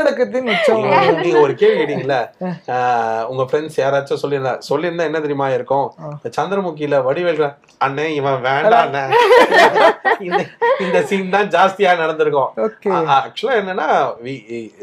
நல்லடக்கத்தின் உச்சம். நீங்க- ஒரு கேள்வி கேட்டீங்கல்ல ஆஹ் உங்க ஃப்ரெண்ட்ஸ் யாராச்சும் சொல்லியிருந்தா சொல்லியிருந்தா என்ன தெரியுமா இருக்கும்? சந்திரமுகியில வடிவேல் அண்ணே இவன் வேண்டாம் அண்ணே. இந்த சீன் தான் ஜாஸ்தியா நடந்திருக்கும். ஆக்சுவலா என்னன்னா வி-